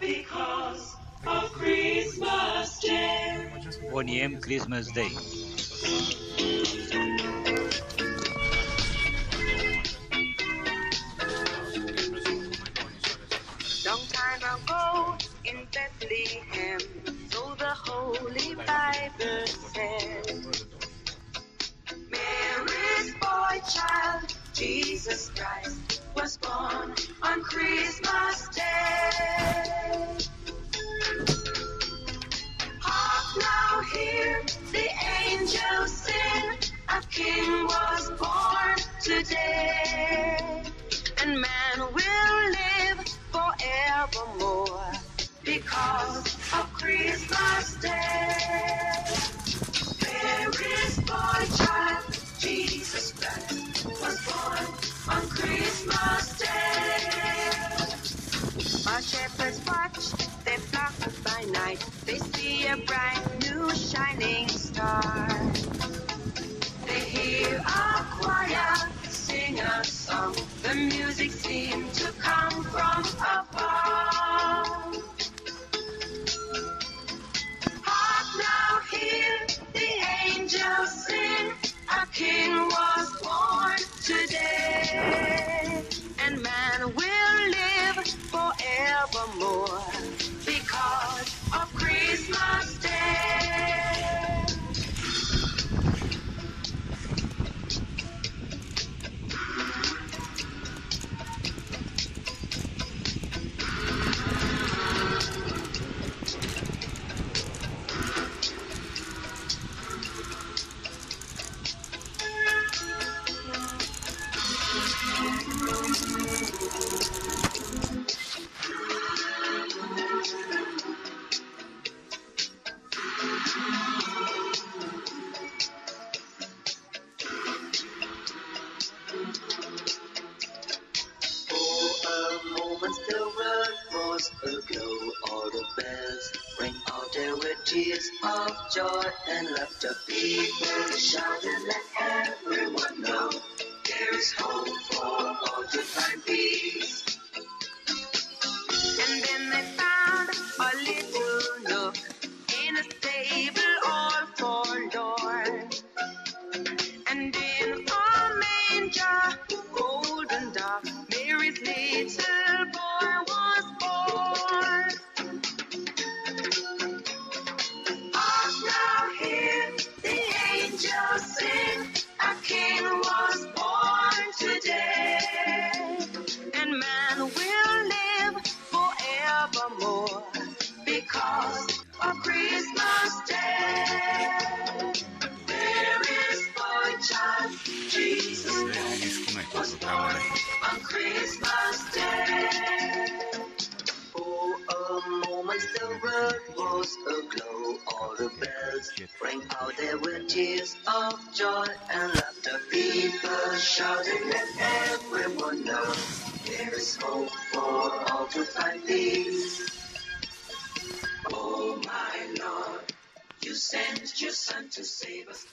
because of Christmas Day. Boniem Christmas Day. Long time ago in Bethlehem, so the Holy Bible said. Mary's boy child, Jesus Christ, was born on Christmas Day. Hark now, hear the angels sing, a king was born today, and man will live forevermore because they see a bright new shining star. They hear a choir sing a song. The music seemed to come from afar. Hark now, hear the angels sing. A king was born today, and man will live forevermore tears of joy and laughter. People shouted, angels world was aglow, all the bells rang out, there were tears of joy and laughter. People shouted, let everyone know there is hope for all to find peace. Oh my Lord, you sent your son to save us.